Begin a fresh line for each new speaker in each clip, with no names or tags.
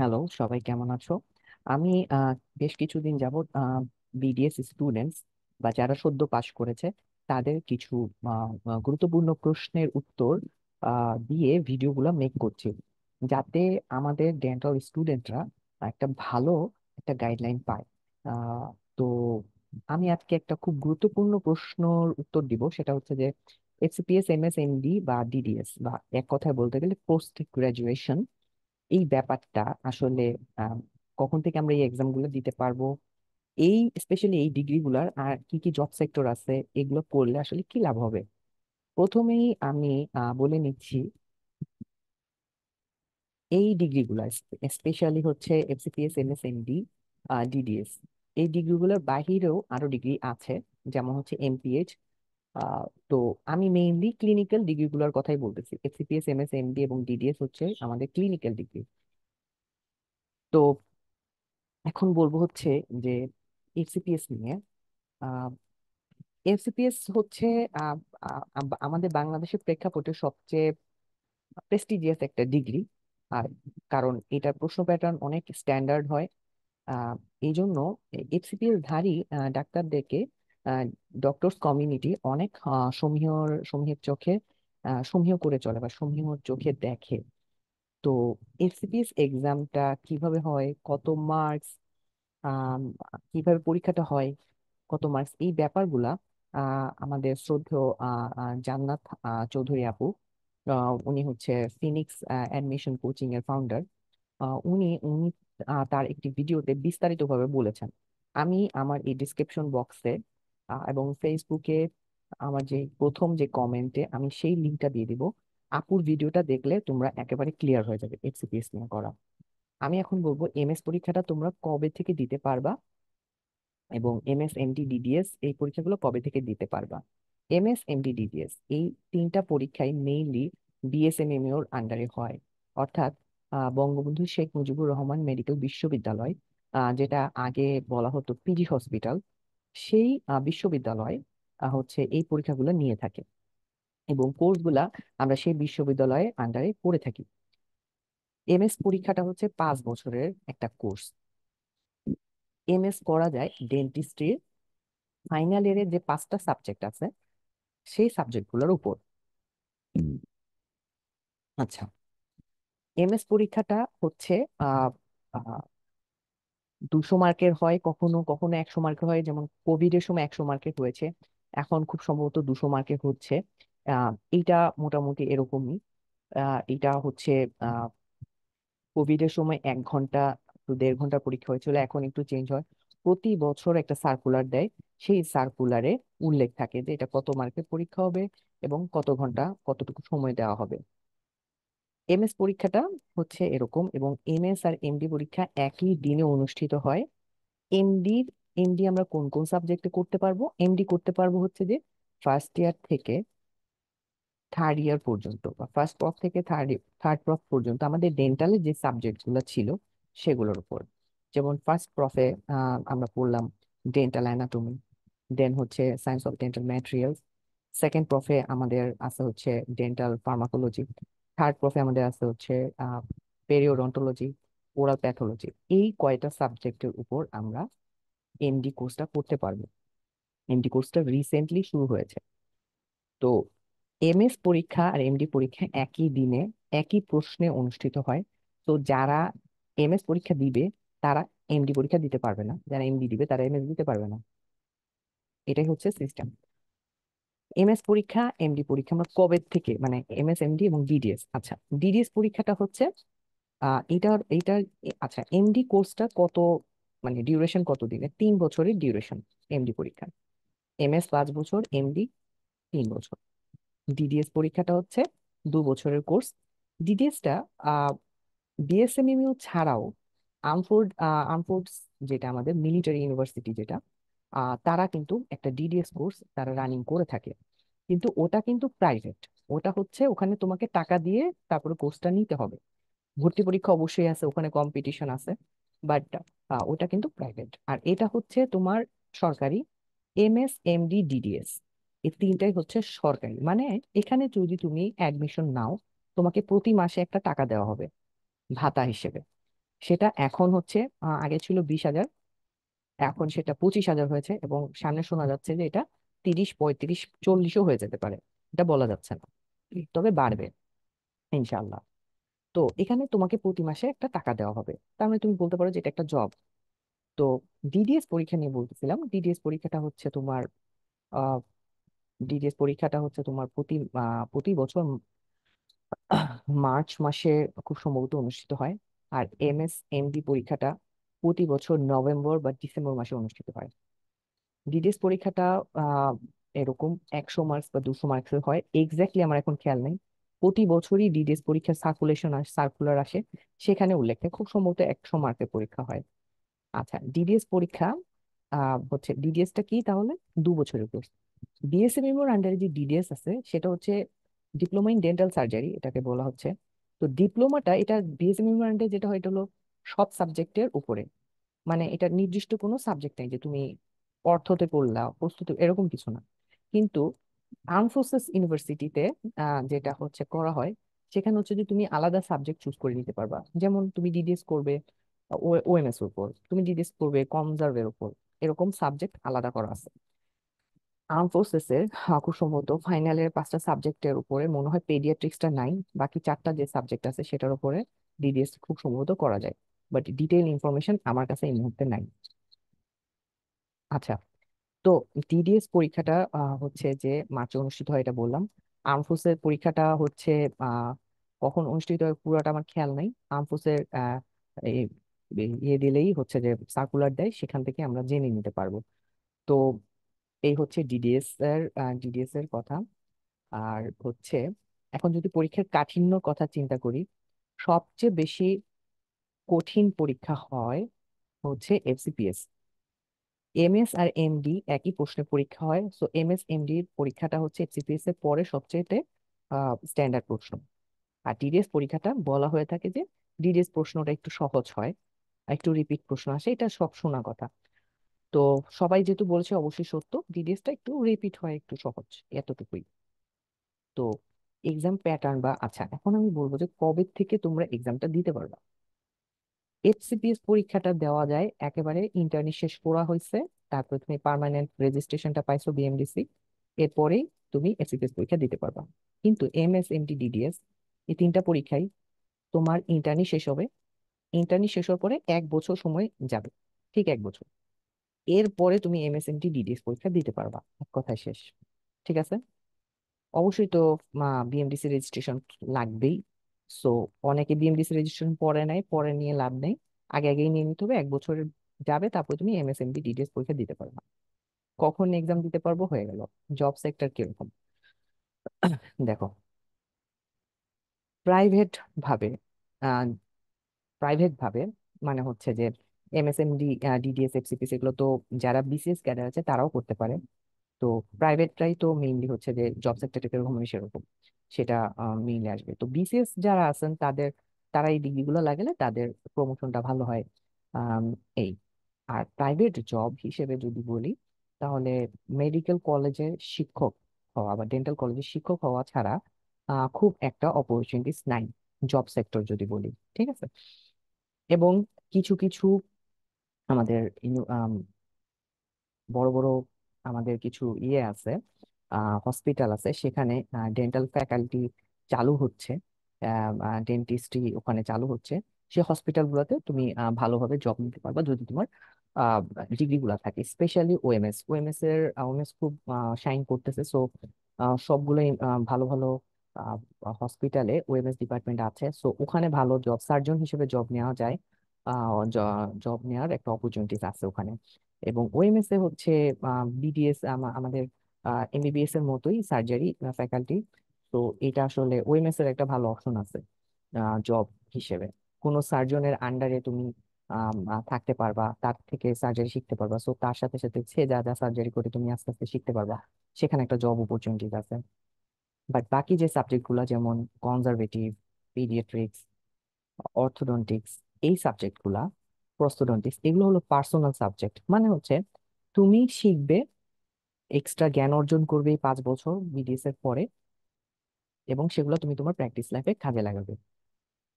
Hello সবাই কেমন আছো? আমি আহ, বেশ কিছুদিন যাবত বিডিএস স্টুডেন্টস বা যারা সদ্য পাশ করেছে তাদের কিছু আহ, গুরুত্বপূর্ণ প্রশ্নের উত্তর আহ, দিয়ে ভিডিওগুলো মেক করছি। যাতে আমাদের ডেন্টাল স্টুডেন্টরা একটা ভালো একটা গাইডলাইন পায়। আহ, তো আমি আজকে একটা খুব গুরুত্বপূর্ণ প্রশ্নর উত্তর দিব। সেটা হচ্ছে যে এফসিপিএস এমএস এমডি বা ডিডিএস বা এক কথায় বলতে গেলে পোস্ট গ্রাজুয়েশন এই ব্যাপারটা আসলে কখন থেকে আমরা এই এক্সামগুলো দিতে পারব? এই স্পেশালি এই ডিগ্রি গুলার আর কি কি জব সেক্টর আছে এগুলো করলে আসলে কি লাভ হবে? প্রথমেই আমি আহ, বলে নিচ্ছি এই ডিগ্রি গুলা স্পেশালি হচ্ছে এফসিপিএস এমএস এমডি ডিডিএস এই ডিগ্রিগুলোর বাহিরেও আরও ডিগ্রি আছে যেমন হচ্ছে এমপিএইচ তো আমি মেইনলি ক্লিনিক্যাল ডিগ্রিগুলোর কথাই বলতেছি। এফসিপিএস এমএস এমডি এবং ডিডিএস হচ্ছে আমাদের ক্লিনিক্যাল ডিগ্রি তো এখন বলব হচ্ছে যে এফসিপিএস নিয়ে এফসিপিএস হচ্ছে আমাদের বাংলাদেশের প্রেক্ষাপটে সবচেয়ে প্রেস্টিজিয়াস একটা ডিগ্রি আর কারণ এটার প্রশ্ন প্যাটার্ন অনেক স্ট্যান্ডার্ড হয়। এই জন্য এফসিপিএস ধারী ডাক্তারদেরকে ডক্টরস কমিউনিটি অনেক সমীহর, সমীহের চোখে সমীহ করে চলে বা সমীহর চোখে দেখে। তো এফসিপিএস এক্সামটা কীভাবে হয়? কত মার্কস কীভাবে পরীক্ষাটা হয়? কত মার্কস এই ব্যাপারগুলা আমাদের শ্রদ্ধেয় জান্নাত চৌধুরী আপু উনি হচ্ছে ফিনিক্স অ্যাডমিশন কোচিং এর ফাউন্ডার উনি উনি তার একটি ভিডিওতে বিস্তারিতভাবে বলেছেন। আমি আমার এই ডিসক্রিপশন বক্সে এবং ফেসবুকে আমার যে প্রথম যে কমেন্টে আমি সেই লিঙ্কটা দিয়ে দিব। আপুর ভিডিওটা দেখলে তোমরা একেবারে ক্লিয়ার হয়ে যাবে এফসিপিএস নিয়ে করা। আমি এখন বলব এমএস পরীক্ষাটা তোমরা কবে থেকে দিতে পারবা? এবং এমএস এমডি ডিডিএস এই পরীক্ষাগুলো কবে থেকে দিতে পারবা? এমএস এমডি ডিডিএস এই তিনটা পরীক্ষায় মেইনলি বিএসএমএম বিএসএমএমইউর আন্ডারে হয়। অর্থাৎ বঙ্গবন্ধু শেখ মুজিবুর রহমান মেডিকেল বিশ্ববিদ্যালয় যেটা আগে বলা হতো পিজি হসপিটাল সেই বিশ্ববিদ্যালয় হচ্ছে এই পরীক্ষাগুলো নিয়ে থাকে। এবং কোর্সগুলা আমরা সেই বিশ্ববিদ্যালয়ের আন্ডারে করে থাকি। এমএস পরীক্ষাটা হচ্ছে পাঁচ বছরের একটা কোর্স। এমএস করা যায় ডেন্টিস্ট্রির ফাইনাল ইয়ারের যে পাঁচটা সাবজেক্ট আছে, সেই সাবজেক্টগুলোর উপর। আচ্ছা এমএস পরীক্ষাটা হচ্ছে দুশো মার্কের হয়, কখনো কখনো একশো মার্কের হয়। যেমন কোভিড এর সময় একশো মার্কের হয়েছে। এখন খুব সম্ভবত দুশো মার্কের হচ্ছে। এইটা মোটামুটি এরকমই। এটা হচ্ছে কোভিড এর সময় এক ঘণ্টা দেড় ঘণ্টা পরীক্ষা হয়েছিল, এখন একটু চেঞ্জ হয়। প্রতি বছর একটা সার্কুলার দেয়। সেই সার্কুলারে উল্লেখ থাকে যে এটা কত মার্কের পরীক্ষা হবে এবং কত ঘণ্টা, কতটুকু সময় দেওয়া হবে। এমএস পরীক্ষাটা হচ্ছে এরকম এবং এমএস আর এমডি পরীক্ষা একই দিনে অনুষ্ঠিত হয়। এমডি এমডি আমরা কোন কোন সাবজেক্টে করতে পারব? এমডি করতে পারব হচ্ছে যে ফার্স্ট ইয়ার থেকে থার্ড ইয়ার পর্যন্ত বা ফার্স্ট প্রফ থেকে থার্ড থার্ড প্রফ পর্যন্ত আমাদের ডেন্টালের যে সাবজেক্টগুলো ছিল সেগুলোর উপর। যেমন ফার্স্ট প্রফে আমরা পড়লাম ডেন্টাল অ্যানাটমি দেন হচ্ছে science of dental materials second prof আমাদের আছে হচ্ছে ডেন্টাল ফার্মাকোলজি থার্ড প্রফে আমাদের আছে হচ্ছে পেরিওডন্টোলজি ওরাল প্যাথোলজি এই কয়টা সাবজেক্টের উপর আমরা এমডি কোর্সটা করতে পারব। এমডি কোর্সটা রিসেন্টলি শুরু হয়েছে। তো এমএস পরীক্ষা আর এমডি পরীক্ষা একই দিনে, একই প্রশ্নে অনুষ্ঠিত হয়। তো যারা এমএস পরীক্ষা দিবে, তারা এমডি পরীক্ষা দিতে পারবে না। যারা এমডি দিবে, তারা এমএস দিতে পারবে না। এটাই হচ্ছে সিস্টেম এমএস পরীক্ষা এমডি পরীক্ষা, আমরা কবে থেকে মানে এমএস এমডি এবং ডিডিএস আচ্ছা ডিডিএস পরীক্ষাটা হচ্ছে এটার এইটার এ- আচ্ছা এমডি কোর্সটা কত মানে ডিউরেশন কত দিনের তিন বছরের ডিউরেশন এমডি পরীক্ষা। এমএস পাঁচ বছর এমডি তিন বছর। ডিডিএস পরীক্ষাটা হচ্ছে দু বছরের কোর্স। ডিডিএসটা আহ বিএসএমইউ ছাড়াও আর্মফোর্ড আর্মফোর্স যেটা আমাদের মিলিটারি ইউনিভার্সিটি যেটা তারা কিন্তু একটা ডিডিএস কোর্স তারা রানিং করে থাকে। কিন্তু ওটা কিন্তু প্রাইভেট। ওটা হচ্ছে ওখানে তোমাকে টাকা দিয়ে তারপরে কোর্সটা নিতে হবে। ভর্তি পরীক্ষা অবশ্যই আছে, ওখানে কম্পিটিশন আছে বাট ওটা কিন্তু প্রাইভেট। আর এটা হচ্ছে তোমার সরকারি এমএস এমডি ডিডিএস এই তিনটাই হচ্ছে সরকারি। মানে এখানে যদি তুমি অ্যাডমিশন নাও, তোমাকে প্রতি মাসে একটা টাকা দেওয়া হবে, ভাতা হিসেবে। সেটা এখন হচ্ছে আগে ছিল বিশ হাজার এখন সেটা পঁচিশ হাজার হয়েছে এবং সামনে শোনা যাচ্ছে যে এটা তিরিশ, পঁয়ত্রিশ, চল্লিশও হয়ে যেতে পারে। এটা বলা যাচ্ছে না। তবে বাড়বে ইনশাল্লাহ তো এখানে তোমাকে প্রতি মাসে একটা টাকা দেওয়া হবে। তার মানে তুমি বলতে পারো যে এটা একটা জব। তো ডিডিএস পরীক্ষা নিয়ে বলতেছিলাম। ডিডিএস পরীক্ষাটা হচ্ছে তোমার ডিডিএস পরীক্ষাটা হচ্ছে তোমার প্রতি প্রতি বছর মার্চ মাসে খুব সম্ভবত অনুষ্ঠিত হয়। আর এমএস, এমডি পরীক্ষাটা প্রতি বছর নভেম্বর বা ডিসেম্বর মাসে অনুষ্ঠিত হয়। ডিডিএস পরীক্ষাটা এরকম একশো মার্কস বা দুশো মার্কসের হয়। এক্স্যাক্টলি আমার এখন খেয়াল নেই। প্রতি বছরই ডিডিএস পরীক্ষার সার্কুলেশন সার্কুলার আসে। সেখানে উল্লেখ থাকে খুব সম্ভবত একশো মার্কের পরীক্ষা হয়। আচ্ছা ডিডিএস পরীক্ষা হচ্ছে ডিডিএসটা কি তাহলে? দু বছরের কোর্স বিএসএমএম এর আন্ডারে যে ডিডিএস আছে, সেটা হচ্ছে ডিপ্লোমা ইন ডেন্টাল সার্জারি এটাকে বলা হচ্ছে। তো ডিপ্লোমাটা এটা বিএসএমএম এর আন্ডারে যেটা হয়, এটা হলো সব সাবজেক্টের উপরে। মানে এটা নির্দিষ্ট কোনো সাবজেক্ট নেই যে তুমি অর্থতে পড়লা প্রস্তুতি, এরকম কিছু না। কিন্তু আর্ম ইউনিভার্সিটিতে যেটা হচ্ছে করা হয়, সেখানে হচ্ছে যে তুমি আলাদা সাবজেক্ট চুজ করে নিতে পারবা। যেমন তুমি ডিডিএস করবে ওএমএস এর উপর, তুমি ডিডিএস করবে কনজার্ভের উপর, এরকম সাবজেক্ট আলাদা করা আছে। আর্ম এর খুব সম্ভবত ফাইনালের পাঁচটা সাবজেক্টের উপরে মনে হয় পেডিয়াট্রিক্সটা নাই, বাকি চারটা যে সাবজেক্ট আছে সেটার উপরে ডিডিএস খুব সম্ভবত করা যায়। বাট ডিটেইল ইনফরমেশন আমার কাছে এই মুহূর্তে নাই। আচ্ছা তো টিডিএস পরীক্ষাটা হচ্ছে যে মার্চে অনুষ্ঠিত হয় এটা বললাম। আর্মফোর্সের পরীক্ষাটা হচ্ছে কখন অনুষ্ঠিত হয় পুরোটা আমার খেয়াল নাই। আর্মফোর্সের ইয়ে দিলেই হচ্ছে যে সার্কুলার দেয়, সেখান থেকে আমরা জেনে নিতে পারব। তো এই হচ্ছে ডিডিএস এর ডিডিএস এর কথা। আর হচ্ছে, এখন যদি পরীক্ষার কাঠিন্যর কথা চিন্তা করি, সবচেয়ে বেশি কঠিন পরীক্ষা হয় হচ্ছে এফসিপিএস। এমএস আর এমডি একই প্রশ্নের পরীক্ষা হয় সো এমএস, এমডি পরীক্ষাটা হচ্ছে এফসিপিএস এর পরে সবচেয়ে স্ট্যান্ডার্ড প্রশ্ন। আর ডিডিএস পরীক্ষাটা বলা হয়ে থাকে যে ডিডিএস প্রশ্নটা একটু সহজ হয়, একটু রিপিট প্রশ্ন আসে, এটা সব শোনা কথা। তো সবাই যেহেতু বলছে অবশ্যই সত্য, ডিডিএসটা একটু রিপিট হয়, একটু সহজ, এতটুকুই। তো এক্সাম প্যাটার্ন বা আচ্ছা এখন আমি বলব যে কবে থেকে তোমরা এক্সামটা দিতে পারবে। এফসিপিএস পরীক্ষাটা দেওয়া যায়, একেবারে ইন্টার্নি শেষ করা হয়েছে, তারপর তুমি পার্মানেন্ট রেজিস্ট্রেশনটা পাইছো বিএমডিসি এরপরেই তুমি এফসিপিএস পরীক্ষা দিতে পারবা। কিন্তু এমএস এমটি ডিডিএস এই তিনটা পরীক্ষাই তোমার ইন্টার্নি শেষ হবে ইন্টার্নি শেষ হওয়ার পরে এক বছর সময় যাবে, ঠিক এক বছর। এরপরে তুমি এমএস এমটি ডিডিএস পরীক্ষা দিতে পারবা, এক কথায় শেষ, ঠিক আছে? অবশ্যই তো বিএমডিসি রেজিস্ট্রেশন লাগবেই। সো অনেকে বিএমডিসি রেজিস্ট্রেশন পরে নেয় পরে নিয়ে লাভ নেই। আগে আগেই নিয়ে নিতে হবে, এক বছরের যাবে, তারপর তুমি এমএসএমডি ডিটেলস পরীক্ষা দিতে পারবে। কখন এক্সাম দিতে পারব হয়ে গেল জব সেক্টর কীরকম? দেখো প্রাইভেট ভাবে প্রাইভেট ভাবে মানে হচ্ছে যে এমএসএমডি ডিডিএস এফসিপিএস এগুলো তো যারা বিসিএস ক্যাডার আছে তারাও করতে পারে। তো প্রাইভেটটাই তো মেইনলি হচ্ছে যে জব সেক্টরটা কীরকম সেরকম। সেটা মেইনলি আসবে। তো বিসিএস যারা আছেন, তাদের, তারা এই ডিগ্রিগুলো লাগালে তাদের প্রমোশনটা ভালো হয় এই। আর প্রাইভেট জব হিসেবে যদি বলি, তাহলে মেডিকেল কলেজের শিক্ষক হওয়া বা ডেন্টাল কলেজের শিক্ষক হওয়া ছাড়া খুব একটা অপরচুনিটিস নাই জব সেক্টর যদি বলি, ঠিক আছে? এবং কিছু কিছু আমাদের বড় বড় আমাদের কিছু ইয়ে আছে হসপিটাল আছে। সেখানে ডেন্টাল ফ্যাকাল্টি চালু হচ্ছে। ডেন্টিস্ট্রি ওখানে চালু হচ্ছে। সেই হসপিটালগুলোতে তুমি ভালোভাবে জব নিতে পারবা যদি তোমার ডিগ্রি গুলা থাকে। স্পেশালি ওএমএস ওএমএস এর ওএমএস খুব শাইন করতেছে। সো সবগুলোই ভালো ভালো হসপিটালে ওএমএস ডিপার্টমেন্ট আছে। সো ওখানে ভালো জব সার্জন হিসেবে জব নেওয়া যায়। জব নেওয়ার একটা অপরচুনিটিস আছে ওখানে। এবং ওএমএস এ হচ্ছে বিডিএস আমাদের এমবিবিএস এর মতোই সার্জারি ফ্যাকাল্টি তো এটা আসলে ওএমএস এর একটা ভালো অপশন আছে জব হিসেবে। কোনো সার্জনের আন্ডারে তুমি থাকতে পারবা, তার থেকে সার্জারি শিখতে পারবা সো তার সাথে সাথে সে যা যা সার্জারি করে তুমি আস্তে আস্তে শিখতে পারবা, সেখানে একটা জব অপরচুনিটিস আছে। বাট বাকি যে সাবজেক্টগুলো যেমন কনজারভেটিভ পিডিয়াট্রিক্স অর্থোডন্টিক্স এই সাবজেক্টগুলা প্রস্থোডন্টিক্স এগুলো হলো পার্সোনাল সাবজেক্ট মানে হচ্ছে, তুমি শিখবে এক্সট্রা জ্ঞান অর্জন করবে পাঁচ বছর বিডিএস এর পরে এবং সেগুলো তুমি তোমার প্র্যাকটিস লাইফে কাজে লাগাবে।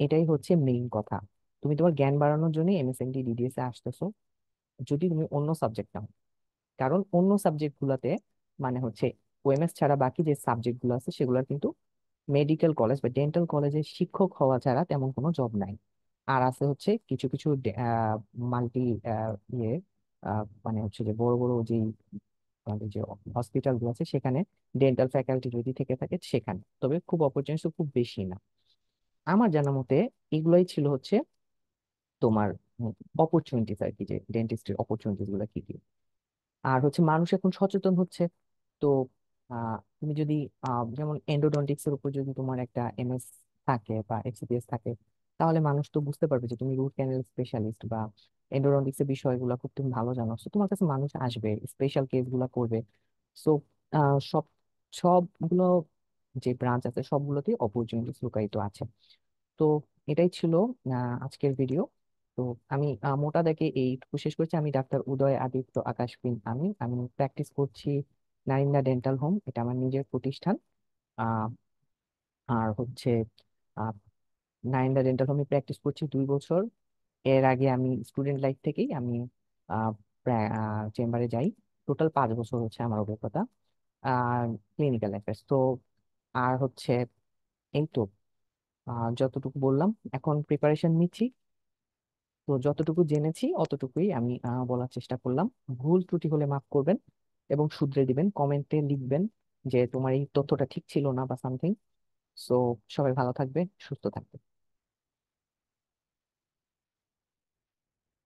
এটাই হচ্ছে মেইন কথা। তুমি তোমার জ্ঞান বাড়ানোর জন্য এমএসএমডি ডিডিএস এ আসতেছো, যদি তুমি অন্য সাবজেক্ট নাও। কারণ অন্য সাবজেক্ট গুলাতে মানে হচ্ছে ওএমএস ছাড়া বাকি যে সাবজেক্টগুলো আছে সেগুলোর কিন্তু মেডিকেল কলেজ বা ডেন্টাল কলেজে শিক্ষক হওয়া ছাড়া তেমন কোনো জব নাই। আর আছে হচ্ছে কিছু কিছু মাল্টি ইয়ে মানে হচ্ছে যে বড় বড় যে আমাদের যে হসপিটালগুলো আছে, সেখানে ডেন্টাল ফ্যাকাল্টি যদি থেকে থাকে সেখানে। তবে খুব অপরচুনিটি খুব বেশি না। আমার জানা মতে এগুলোই ছিল হচ্ছে তোমার অপরচুনিটিস আর কি, যে ডেন্টিস্টের অপরচুনিটিসগুলো কি কি। আর হচ্ছে মানুষ এখন সচেতন হচ্ছে। তো তুমি যদি যেমন এন্ডোডন্টিক্স এর উপর যদি তোমার একটা এমএস থাকে বা এফসিপিএস থাকে, তাহলে মানুষ তো বুঝতে পারবে যে তুমি রুট ক্যানেল স্পেশালিস্ট বা এন্ডোডন্টিক্স এর বিষয়গুলো খুব তুমি ভালো জানো। তো তোমার কাছে মানুষ আসবে স্পেশাল কেসগুলা করবে। সো সব, সবগুলো যে ব্রাঞ্চ আছে সবগুলোতেই অপরচুনিটিস লুকায়িত আছে। তো এটাই ছিল আজকের ভিডিও তো আমি মোটা দেখে এইটুকু শেষ করছি। আমি ডাক্তার উদয়, আদিত্য, আকাশ বিন, আমি। আমি প্র্যাকটিস করছি নারিন্দা ডেন্টাল হোম এটা আমার নিজের প্রতিষ্ঠান। আর হচ্ছে নারিন্দা ডেন্টাল হোমে প্র্যাকটিস করছি দুই বছর। এর আগে আমি স্টুডেন্ট লাইফ থেকেই আমি চেম্বারে যাই। টোটাল পাঁচ বছর হচ্ছে আমার অভিজ্ঞতা ক্লিনিক্যাল অ্যাফেয়ার্স। তো আর হচ্ছে, এই তো যতটুকু বললাম, এখন প্রিপারেশন নিচ্ছি। তো যতটুকু জেনেছি, অতটুকুই আমি বলার চেষ্টা করলাম। ভুল ত্রুটি হলে মাফ করবেন এবং শুধরে দিবেন, কমেন্টে লিখবেন যে তোমার এই তথ্যটা ঠিক ছিল না বা সামথিং সো সবাই ভালো থাকবে, সুস্থ থাকবে।